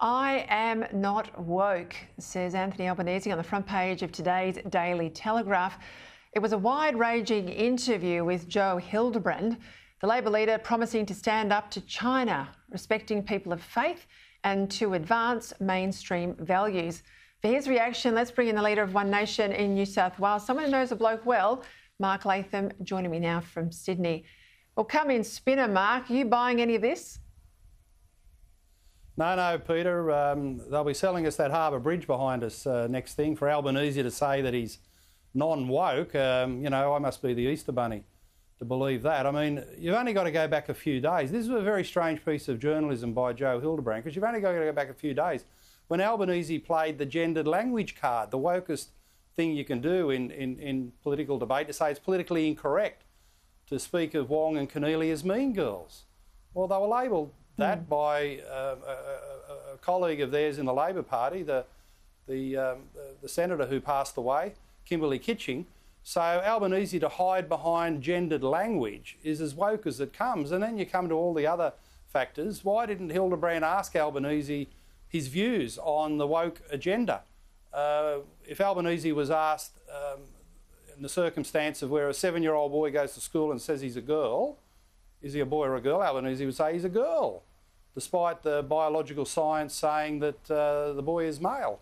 I am not woke, says Anthony Albanese on the front page of today's Daily Telegraph. It was a wide ranging interview with Joe Hildebrand, the Labor leader promising to stand up to China, respecting people of faith, and to advance mainstream values. For his reaction, let's bring in the leader of One Nation in New South Wales, someone who knows a bloke well, Mark Latham, joining me now from Sydney. Well, come in, spinner, Mark. Are you buying any of this? No, no, Peta. Um, they'll be selling us that Harbour Bridge behind us uh, next thing. For Albanese to say that he's non woke, um, you know, I must be the Easter Bunny to believe that. I mean, you've only got to go back a few days. This is a very strange piece of journalism by Joe Hildebrand because you've only got to go back a few days when Albanese played the gendered language card, the wokest thing you can do in, in, in political debate to say it's politically incorrect to speak of Wong and Keneally as mean girls. Well, they were labelled that mm. by uh, a, a, colleague of theirs in the Labor Party, the, the, um, the senator who passed away, Kimberley Kitching. So Albanese to hide behind gendered language is as woke as it comes. And then you come to all the other factors. Why didn't Hildebrand ask Albanese his views on the woke agenda? Uh, if Albanese was asked um, in the circumstance of where a seven year old boy goes to school and says he's a girl, is he a boy or a girl? Albanese would say he's a girl, despite the biological science saying that uh, the boy is male.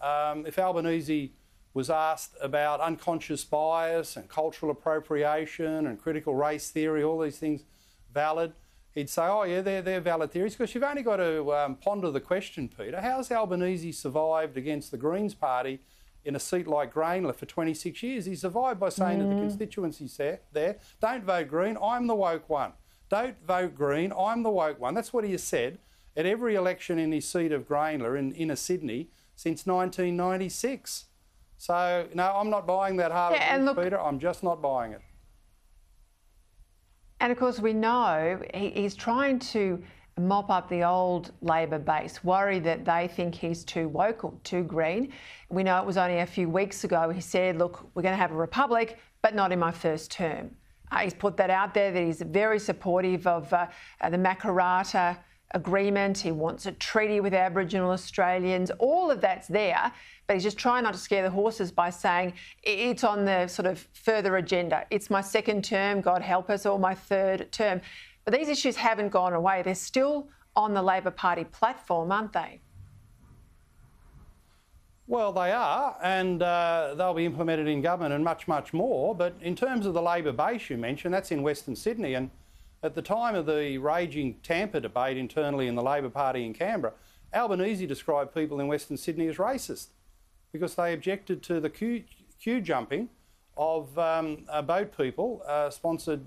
Um, if Albanese was asked about unconscious bias and cultural appropriation and critical race theory, all these things valid, he'd say, oh, yeah, they're, they're valid theories, because you've only got to um, ponder the question, Peta. How's Albanese survived against the Greens Party in a seat like Grayndler for 26 years. He survived by saying mm. to the constituencies there, there, don't vote Green, I'm the woke one. Don't vote Green, I'm the woke one. That's what he has said at every election in his seat of Grayndler in inner Sydney since 1996. So, no, I'm not buying that Harvard yeah, look, Peta. I'm just not buying it. And of course, we know he, he's trying to mop up the old Labor base, worried that they think he's too woke or too green. We know it was only a few weeks ago he said, look, we're going to have a republic, but not in my first term. Uh, he's put that out there that he's very supportive of uh, uh, the Makarrata agreement. He wants a treaty with Aboriginal Australians. All of that's there, but he's just trying not to scare the horses by saying it's on the sort of further agenda. It's my second term, God help us, or my third term. But these issues haven't gone away. They're still on the Labor Party platform, aren't they? Well, they are, and uh, they'll be implemented in government and much, much more. But in terms of the Labor base you mentioned, that's in Western Sydney. And at the time of the raging Tampa debate internally in the Labor Party in Canberra, Albanese described people in Western Sydney as racist because they objected to the queue, queue jumping of um, uh, boat people uh, sponsored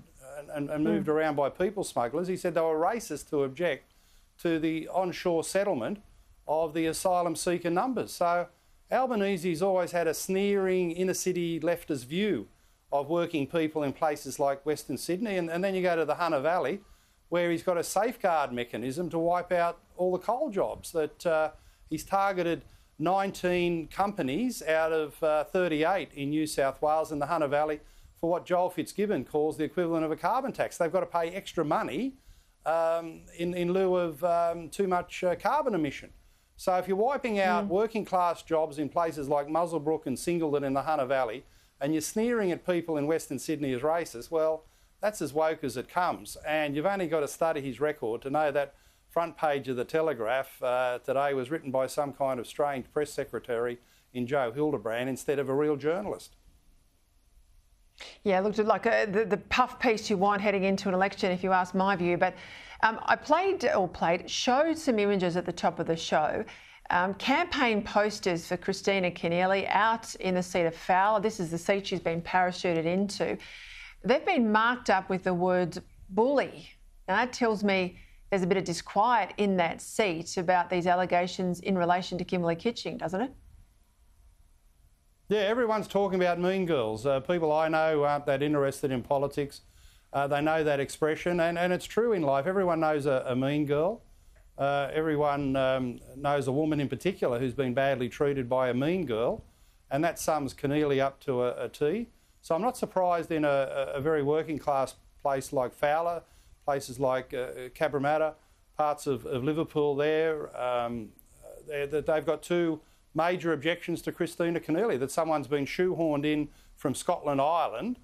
and, and moved mm. around by people smugglers. He said they were racist to object to the onshore settlement of the asylum seeker numbers. So Albanese's always had a sneering inner city leftist view of working people in places like Western Sydney. And, and then you go to the Hunter Valley, where he's got a safeguard mechanism to wipe out all the coal jobs. That uh, he's targeted 19 companies out of uh, 38 in New South Wales and the Hunter Valley for what Joel Fitzgibbon calls the equivalent of a carbon tax. They've got to pay extra money um, in, in lieu of um, too much uh, carbon emission. So if you're wiping out mm. working class jobs in places like Muswellbrook and Singleton in the Hunter Valley, and you're sneering at people in Western Sydney as racist, well, that's as woke as it comes. And you've only got to study his record to know that front page of the Telegraph uh, today was written by some kind of strange press secretary in Joe Hildebrand instead of a real journalist. Yeah, looked like a, the, the puff piece you want heading into an election, if you ask my view. But um, I played, or played, showed some images at the top of the show. Um, campaign posters for Kristina Keneally out in the seat of Fowler. This is the seat she's been parachuted into. They've been marked up with the words bully. Now that tells me there's a bit of disquiet in that seat about these allegations in relation to Kimberley Kitching, doesn't it? Yeah, everyone's talking about mean girls. Uh, people I know aren't that interested in politics. Uh, they know that expression, and, and it's true in life. Everyone knows a, a mean girl. Uh, everyone um, knows a woman in particular who's been badly treated by a mean girl, and that sums Keneally up to a, a T. So I'm not surprised in a, a very working class place like Fowler, places like uh, Cabramatta, parts of, of Liverpool there, um, that they've got two major objections to Kristina Keneally that someone's been shoehorned in from Scotland Island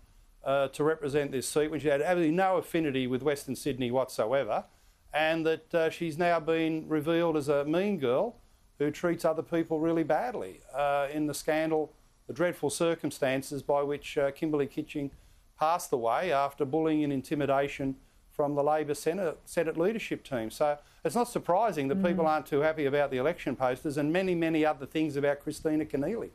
uh, to represent this seat when she had absolutely no affinity with Western Sydney whatsoever, and that uh, she's now been revealed as a mean girl who treats other people really badly uh, in the scandal, the dreadful circumstances by which uh, Kimberley Kitching passed away after bullying and intimidation from the Labor Senate, Senate leadership team. So it's not surprising that mm. people aren't too happy about the election posters and many, many other things about Kristina Keneally.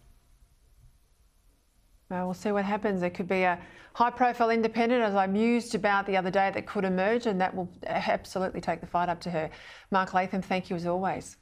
Well, we'll see what happens. There could be a high profile independent, as I mused about the other day, that could emerge, and that will absolutely take the fight up to her. Mark Latham, thank you as always.